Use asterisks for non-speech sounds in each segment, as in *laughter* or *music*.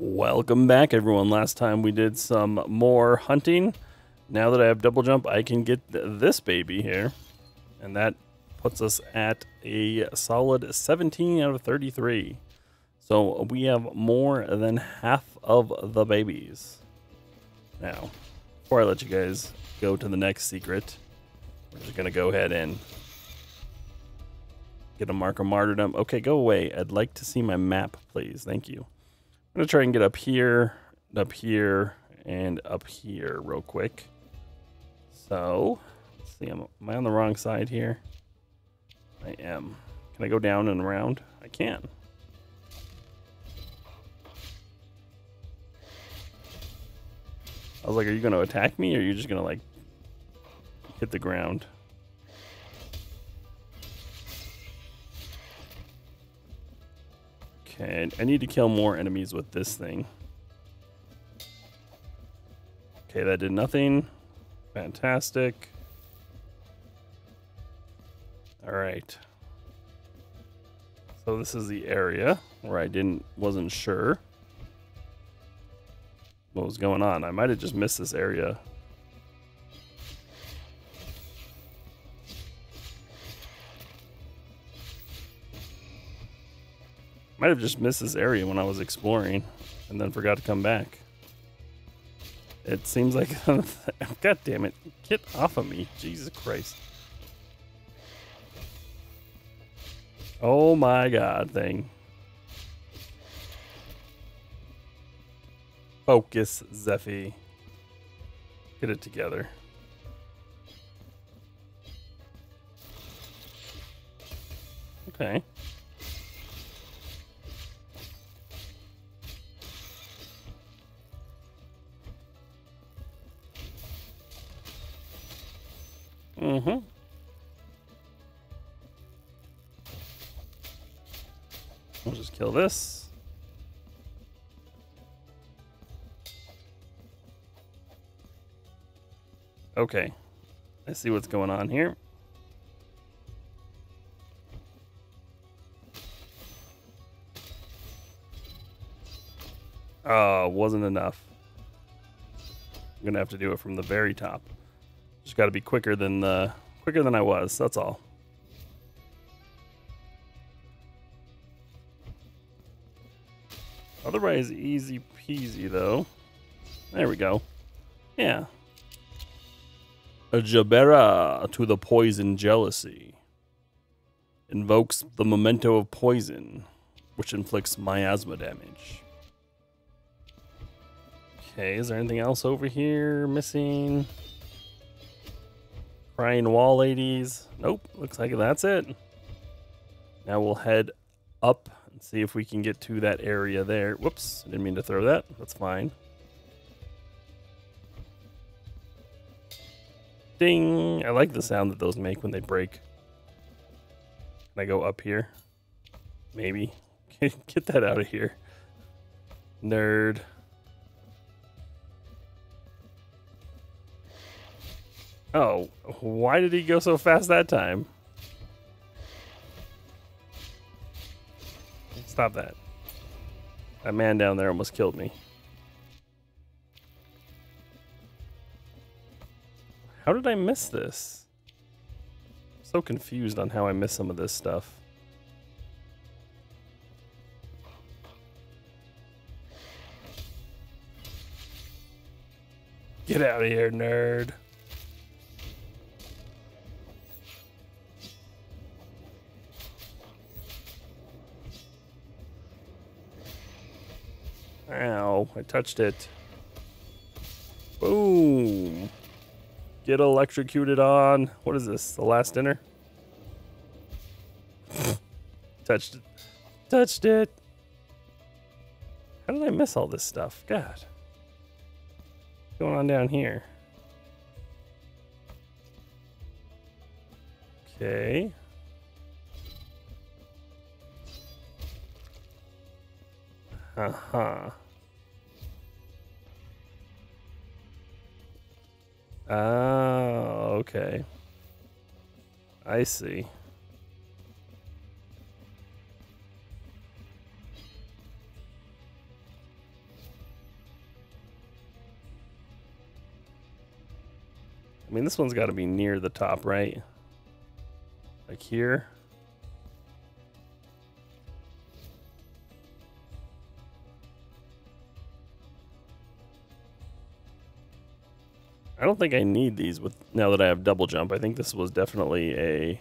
Welcome back, everyone. Last time we did some more hunting. Now that I have double jump, I can get th this baby here. And that puts us at a solid 17 out of 33. So we have more than half of the babies. Now, before I let you guys go to the next secret, we're just going to go ahead and get a mark of martyrdom. Okay, go away. I'd like to see my map, please. Thank you. I'm to try and get up here, up here, and up here real quick. So, let's see, am, am I on the wrong side here? I am. Can I go down and around? I can. I was like, are you to attack me or are you just to like hit the ground? Okay, I need to kill more enemies with this thing. Okay, that did nothing. Fantastic. All right. So this is the area where I didn't wasn't sure what was going on. I might have just missed this area. Might have just missed this area when I was exploring and then forgot to come back. It seems like, *laughs* god damn it, get off of me, Jesus Christ. Oh my god thing. Focus, Zephy. Get it together. Okay. Mm-hmm. We'll just kill this. Okay. I see what's going on here. Oh, wasn't enough. I'm gonna have to do it from the very top. Just got to be quicker than uh, quicker than I was. That's all. Otherwise, easy peasy though. There we go. Yeah. A Jabera to the poison jealousy. Invokes the memento of poison, which inflicts miasma damage. Okay, is there anything else over here missing? Crying wall ladies. Nope, looks like that's it. Now we'll head up and see if we can get to that area there. Whoops, didn't mean to throw that. That's fine. Ding! I like the sound that those make when they break. Can I go up here? Maybe. *laughs* Get that out of here. Nerd. Oh, why did he go so fast that time? Stop that. That man down there almost killed me. How did I miss this? I'm so confused on how I miss some of this stuff. Get out of here, nerd. Ow, I touched it. Boom. Get electrocuted on. What is this? The last dinner? *laughs* touched it. Touched it. How did I miss all this stuff? God. What's going on down here? Okay. Uh-huh. Oh, okay. I see. I mean, this one's got to be near the top, right? Like here? I don't think I need these with now that I have double jump. I think this was definitely a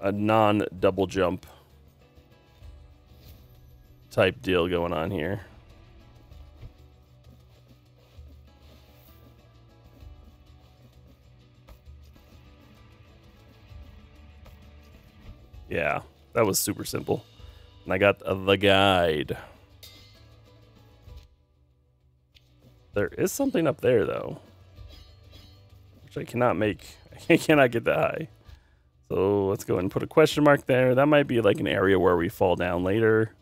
a non double jump type deal going on here. Yeah, that was super simple. And I got the guide. There is something up there, though. Which I cannot make. *laughs* I cannot get that high. So let's go and put a question mark there. That might be like an area where we fall down later.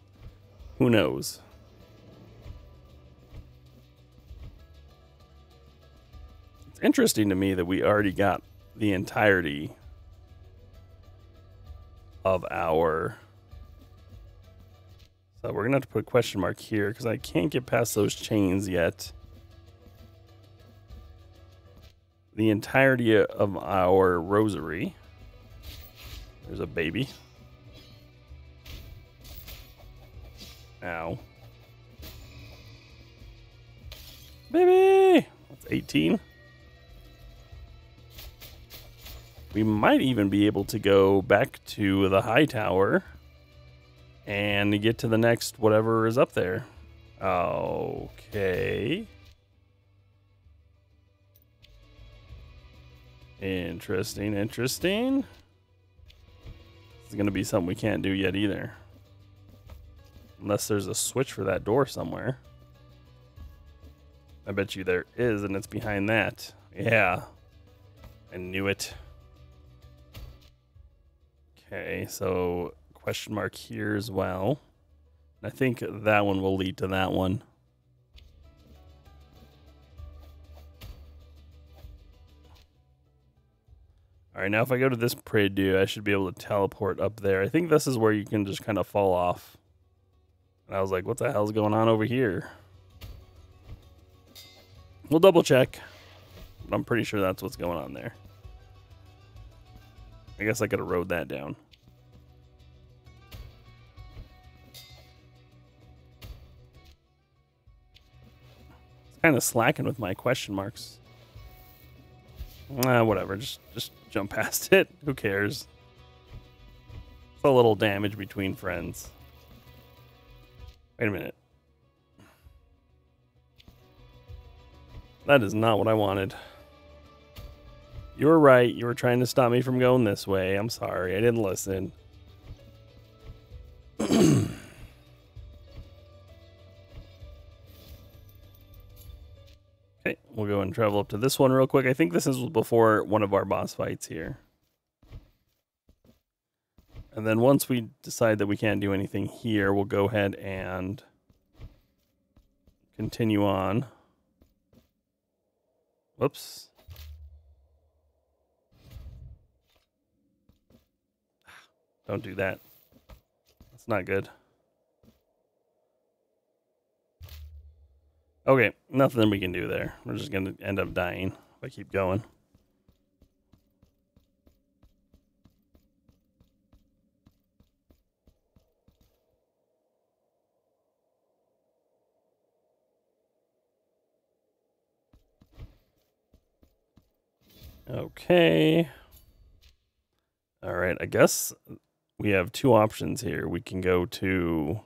Who knows? It's interesting to me that we already got the entirety of our... So we're going to have to put a question mark here because I can't get past those chains yet. The entirety of our rosary. There's a baby. Ow. Baby! That's 18. We might even be able to go back to the high tower and get to the next whatever is up there. Okay. Interesting, interesting. This is going to be something we can't do yet either. Unless there's a switch for that door somewhere. I bet you there is, and it's behind that. Yeah. I knew it. Okay, so question mark here as well. I think that one will lead to that one. All right, now if I go to this Prie-Dieu, I should be able to teleport up there. I think this is where you can just kind of fall off. And I was like, what the hell's going on over here? We'll double check. But I'm pretty sure that's what's going on there. I guess I could have rode that down. It's kind of slacking with my question marks. Ah, whatever. Just just jump past *laughs* it. Who cares? It's a little damage between friends. Wait a minute. That is not what I wanted. You were right. You were trying to stop me from going this way. I'm sorry. I didn't listen. And travel up to this one real quick. I think this is before one of our boss fights here. And then once we decide that we can't do anything here, we'll go ahead and continue on. Whoops. Ah, don't do that. That's not good. Okay, nothing we can do there. We're just going to end up dying if I keep going. Okay. All right, I guess we have two options here. We can go to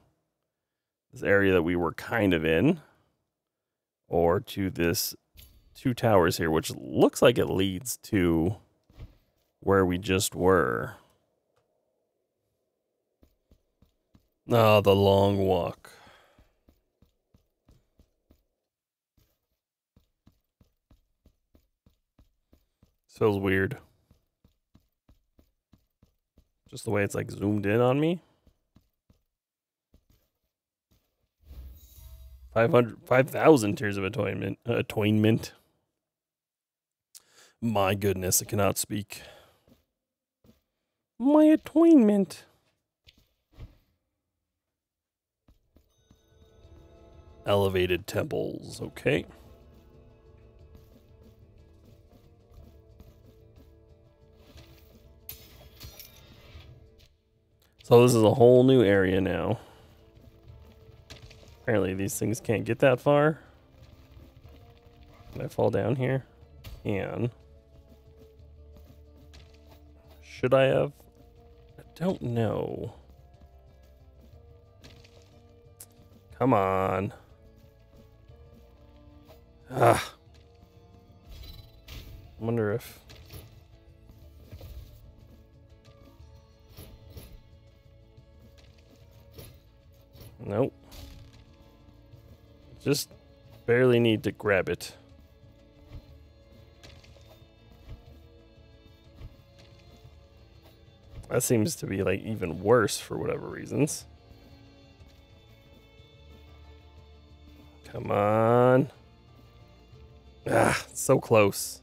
this area that we were kind of in, or to this two towers here, which looks like it leads to where we just were. Ah, oh, the long walk. Feels weird. Just the way it's like zoomed in on me. 500 5000 tears of atonement atonement. My goodness i cannot speak. My atonement. Elevated temples okay. So this is a whole new area now. Apparently these things can't get that far. Can I fall down here? Can. Should I have? I don't know. Come on. Ah. I wonder if... Nope. Just barely need to grab it. That seems to be like even worse for whatever reasons. Come on. Ah, so close.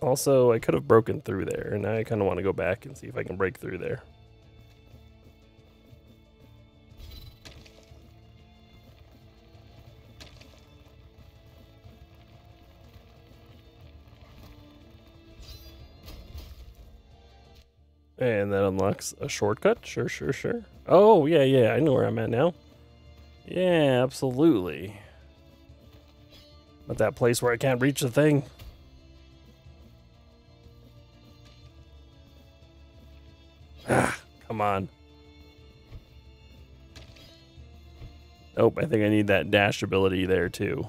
Also, I could have broken through there, and I kind of want to go back and see if I can break through there. And that unlocks a shortcut. Sure, sure, sure. Oh, yeah, yeah. I know where I'm at now. Yeah, absolutely. At that place where I can't reach the thing. Ah, come on. Nope, I think I need that dash ability there too.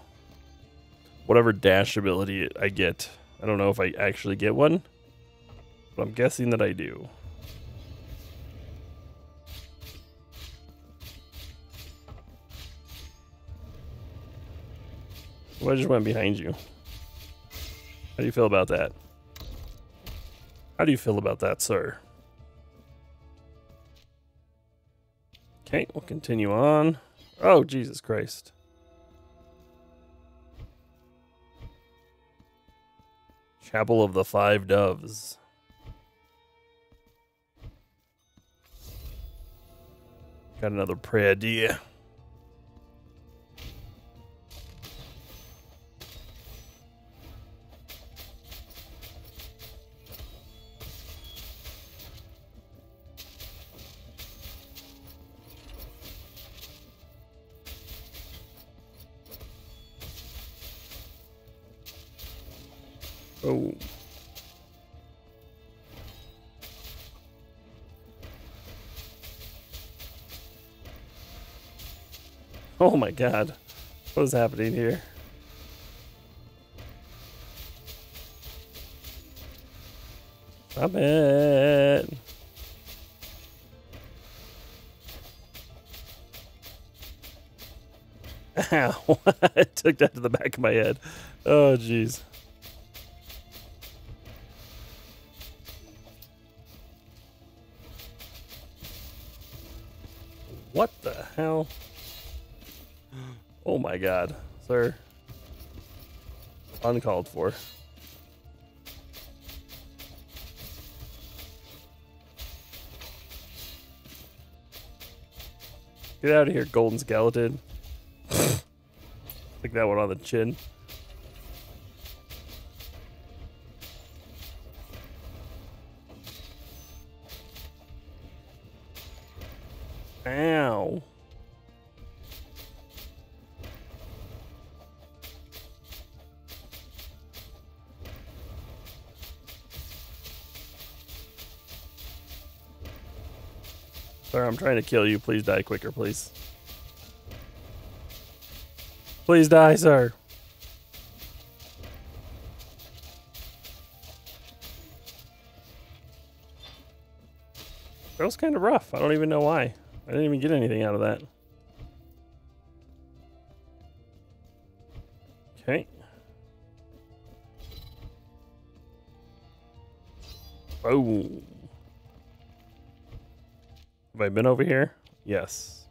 Whatever dash ability I get. I don't know if I actually get one, but I'm guessing that I do. What just went behind you? How do you feel about that? How do you feel about that, sir? Okay, we'll continue on. Oh, Jesus Christ. Chapel of the Five Doves. Got another prayer, dear. Oh. Oh my god. What is happening here? Stop it. *laughs* Ow. I *laughs* took that to the back of my head. Oh, jeez. Hell? Oh my god, sir. Uncalled for. Get out of here, golden skeleton. *laughs* Like that one on the chin. Ow. Sir, I'm trying to kill you. Please die quicker, please. Please die, sir. That was kind of rough. I don't even know why. I didn't even get anything out of that. Okay. Oh. Have I been over here? Yes.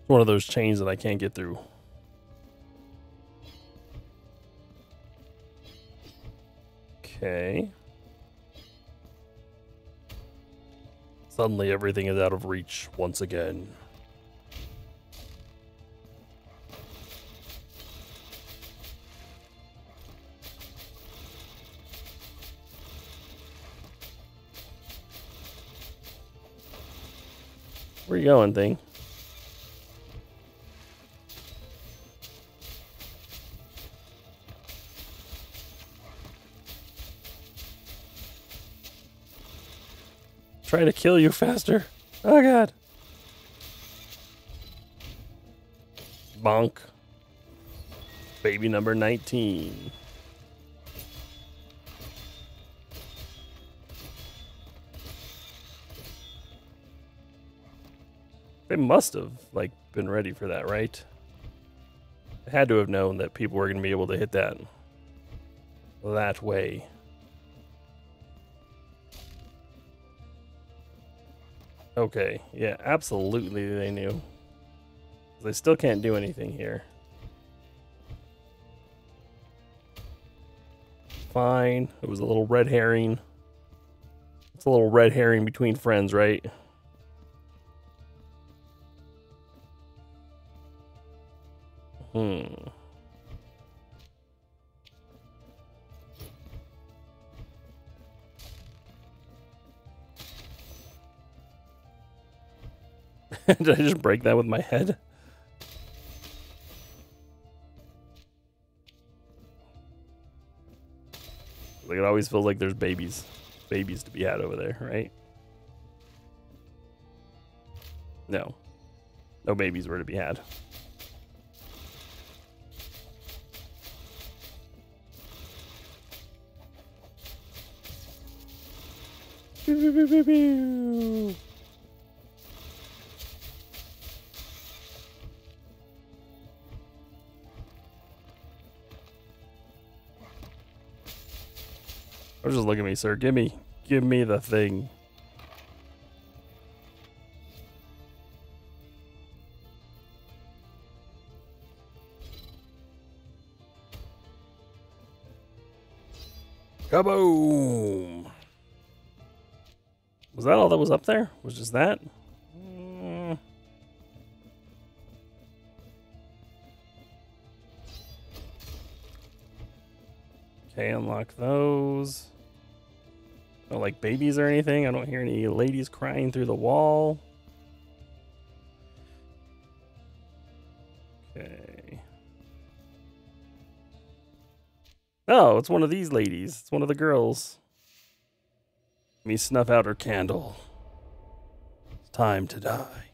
It's one of those chains that I can't get through. Okay. Suddenly everything is out of reach once again. Where you going, thing? Try to kill you faster. Oh god. Bonk. Baby number 19. They must have like been ready for that, right? They had to have known that people were going to be able to hit that that way. Okay, yeah, absolutely they knew. They still can't do anything here. Fine. It was a little red herring. It's a little red herring between friends, right? Hmm. *laughs* Did I just break that with my head? Like it always feels like there's babies, babies to be had over there, right? No, no babies were to be had. Was just look at me, sir. Give me, give me the thing. Kaboom! Was that all that was up there? Was just that? Mm. Okay, unlock those. No, like babies or anything. I don't hear any ladies crying through the wall. Okay. Oh, it's one of these ladies. It's one of the girls me snuff out her candle. It's time to die.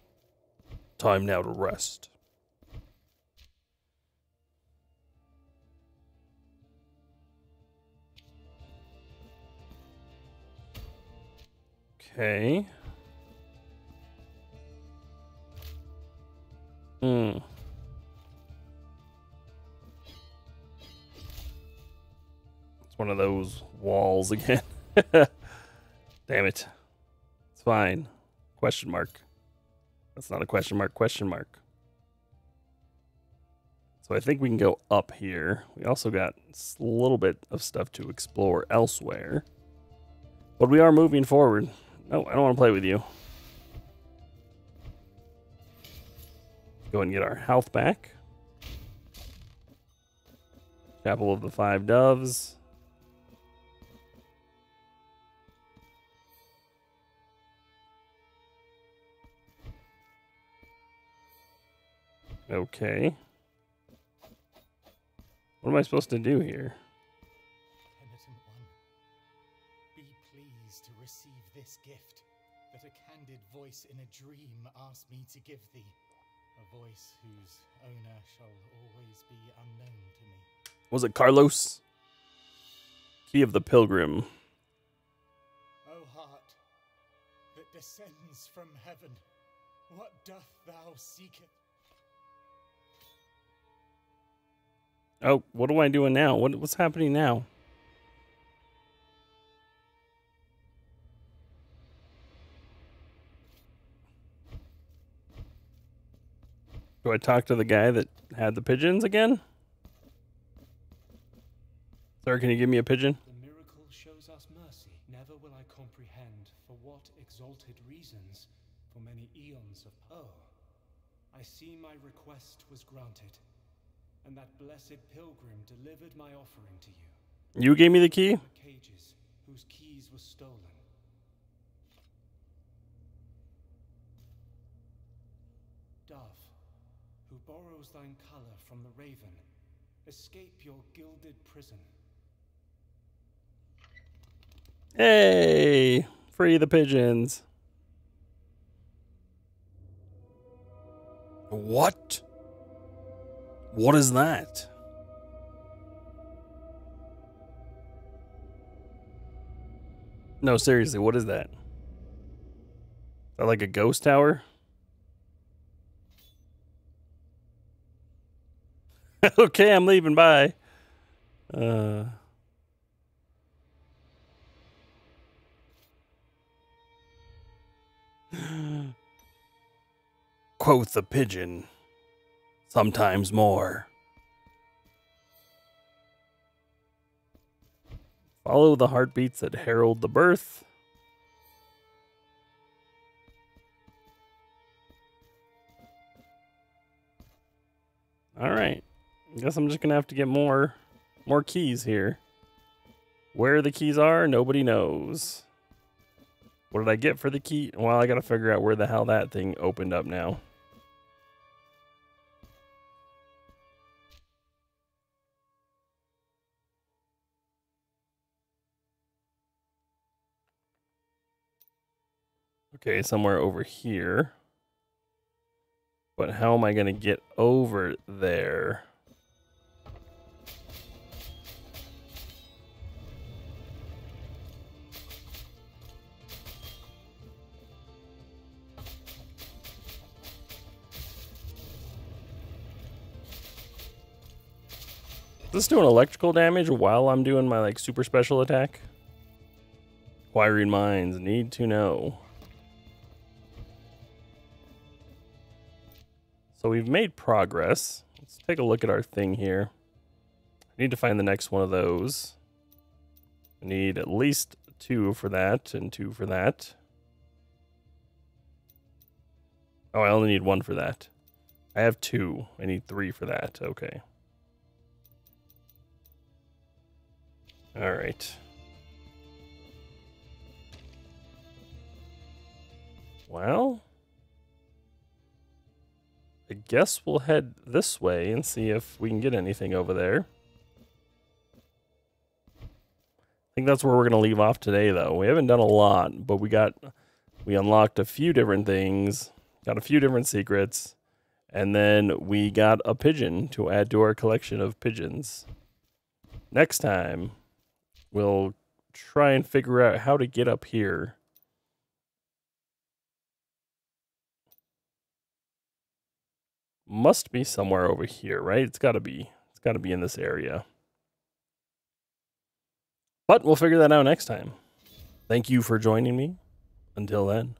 Time now to rest. Okay. Hmm. It's one of those walls again. *laughs* Damn it. It's fine. Question mark. That's not a question mark, question mark. So I think we can go up here. We also got a little bit of stuff to explore elsewhere. But we are moving forward. No, I don't want to play with you. Go and get our health back. Chapel of the Five Doves. Okay. What am I supposed to do here? Penitent one, be pleased to receive this gift that a candid voice in a dream asked me to give thee. A voice whose owner shall always be unknown to me. Was it Carlos? Key of the Pilgrim. O heart that descends from heaven, what doth thou seeketh? Oh, what am I doing now? What, what's happening now? Do I talk to the guy that had the pigeons again? Sir, can you give me a pigeon? The miracle shows us mercy. Never will I comprehend for what exalted reasons, for many eons of oh. I see my request was granted and that blessed pilgrim delivered my offering to you. You gave me the key? Cages, whose keys were stolen. dove, who borrows thine colour from the raven, escape your gilded prison. Hey, free the pigeons. What? What is that? No, seriously, what is that? Is that like a ghost tower? *laughs* okay, I'm leaving. Bye. Uh. *gasps* Quoth the pigeon, sometimes more. Follow the heartbeats that herald the birth. All right. I guess I'm just going to have to get more more keys here. Where the keys are, nobody knows. What did I get for the key? Well, I got to figure out where the hell that thing opened up now. Okay, somewhere over here. But how am I going to get over there? Is this doing electrical damage while I'm doing my like super special attack? Acquiring minds need to know. So we've made progress. Let's take a look at our thing here. I need to find the next one of those. I need at least two for that and two for that. Oh, I only need one for that. I have two. I need three for that. Okay. All right. Well, I guess we'll head this way and see if we can get anything over there. I think that's where we're going to leave off today, though. We haven't done a lot, but we got, we unlocked a few different things, got a few different secrets, and then we got a pigeon to add to our collection of pigeons. Next time, we'll try and figure out how to get up here. Must be somewhere over here, right? It's got to be. It's got to be in this area. But we'll figure that out next time. Thank you for joining me. Until then.